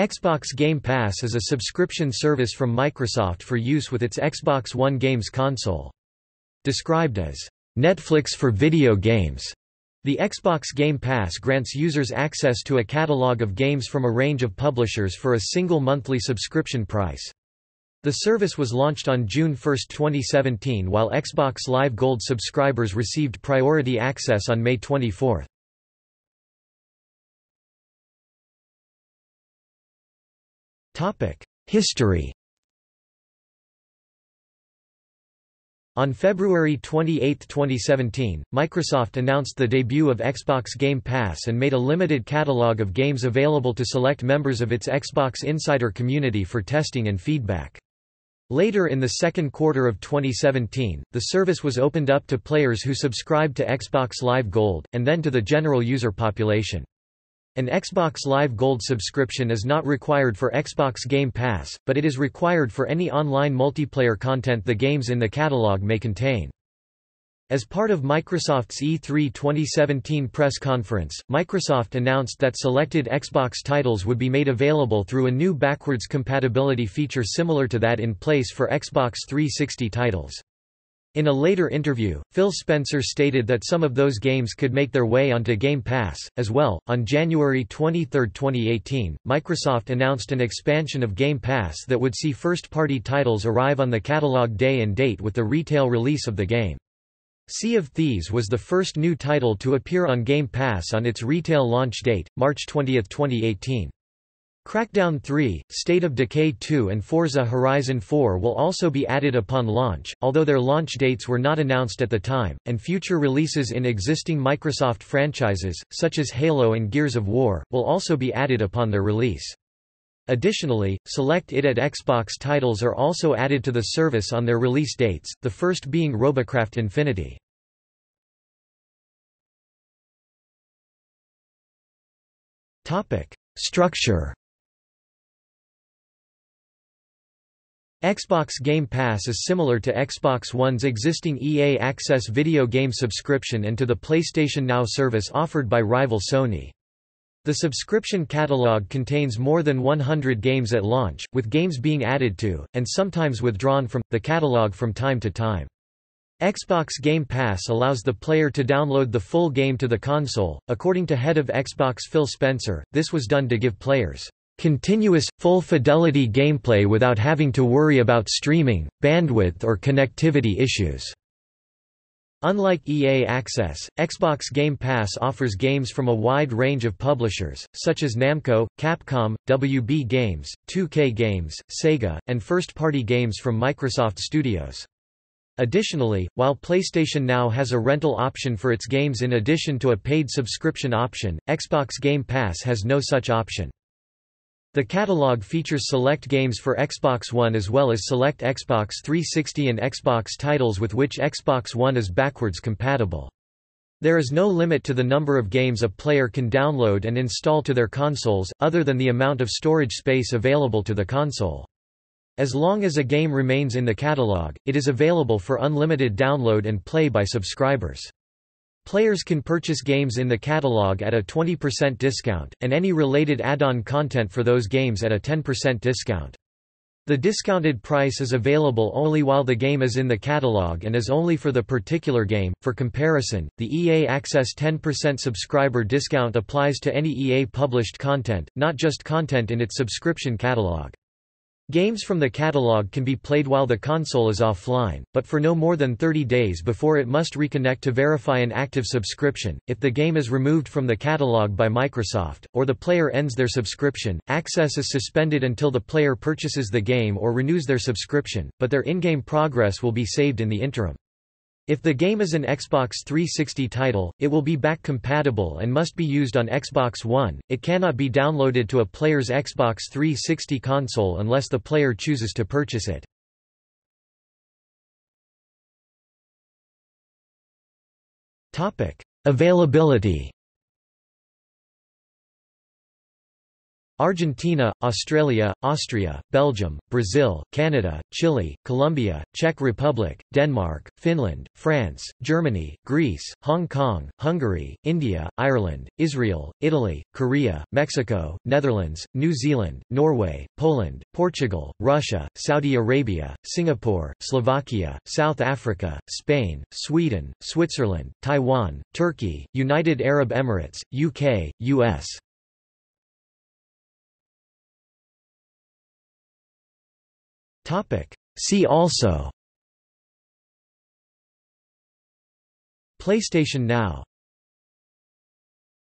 Xbox Game Pass is a subscription service from Microsoft for use with its Xbox One games console. Described as Netflix for video games, the Xbox Game Pass grants users access to a catalog of games from a range of publishers for a single monthly subscription price. The service was launched on June 1, 2017 while Xbox Live Gold subscribers received priority access on May 24. History On February 28, 2017, Microsoft announced the debut of Xbox Game Pass and made a limited catalog of games available to select members of its Xbox Insider community for testing and feedback. Later in the second quarter of 2017, the service was opened up to players who subscribed to Xbox Live Gold, and then to the general user population. An Xbox Live Gold subscription is not required for Xbox Game Pass, but it is required for any online multiplayer content the games in the catalog may contain. As part of Microsoft's E3 2017 press conference, Microsoft announced that selected Xbox titles would be made available through a new backwards compatibility feature similar to that in place for Xbox 360 titles. In a later interview, Phil Spencer stated that some of those games could make their way onto Game Pass. As well, on January 23, 2018, Microsoft announced an expansion of Game Pass that would see first party titles arrive on the catalog day and date with the retail release of the game. Sea of Thieves was the first new title to appear on Game Pass on its retail launch date, March 20, 2018. Crackdown 3, State of Decay 2 and Forza Horizon 4 will also be added upon launch, although their launch dates were not announced at the time, and future releases in existing Microsoft franchises, such as Halo and Gears of War, will also be added upon their release. Additionally, select ID@Xbox titles are also added to the service on their release dates, the first being Robocraft Infinity. Structure Xbox Game Pass is similar to Xbox One's existing EA Access video game subscription and to the PlayStation Now service offered by rival Sony. The subscription catalog contains more than 100 games at launch, with games being added to, and sometimes withdrawn from, the catalog from time to time. Xbox Game Pass allows the player to download the full game to the console. According to head of Xbox Phil Spencer, this was done to give players continuous, full-fidelity gameplay without having to worry about streaming, bandwidth or connectivity issues. Unlike EA Access, Xbox Game Pass offers games from a wide range of publishers, such as Namco, Capcom, WB Games, 2K Games, Sega, and first-party games from Microsoft Studios. Additionally, while PlayStation Now has a rental option for its games in addition to a paid subscription option, Xbox Game Pass has no such option. The catalog features select games for Xbox One as well as select Xbox 360 and Xbox titles with which Xbox One is backwards compatible. There is no limit to the number of games a player can download and install to their consoles, other than the amount of storage space available to the console. As long as a game remains in the catalog, it is available for unlimited download and play by subscribers. Players can purchase games in the catalog at a 20% discount, and any related add-on content for those games at a 10% discount. The discounted price is available only while the game is in the catalog and is only for the particular game. For comparison, the EA Access 10% subscriber discount applies to any EA published content, not just content in its subscription catalog. Games from the catalog can be played while the console is offline, but for no more than 30 days before it must reconnect to verify an active subscription. If the game is removed from the catalog by Microsoft, or the player ends their subscription, access is suspended until the player purchases the game or renews their subscription, but their in-game progress will be saved in the interim. If the game is an Xbox 360 title, it will be back compatible and must be used on Xbox One. It cannot be downloaded to a player's Xbox 360 console unless the player chooses to purchase it. Topic: Availability Argentina, Australia, Austria, Belgium, Brazil, Canada, Chile, Colombia, Czech Republic, Denmark, Finland, France, Germany, Greece, Hong Kong, Hungary, India, Ireland, Israel, Italy, Korea, Mexico, Netherlands, New Zealand, Norway, Poland, Portugal, Russia, Saudi Arabia, Singapore, Slovakia, South Africa, Spain, Sweden, Switzerland, Taiwan, Turkey, United Arab Emirates, UK, US. See also. PlayStation Now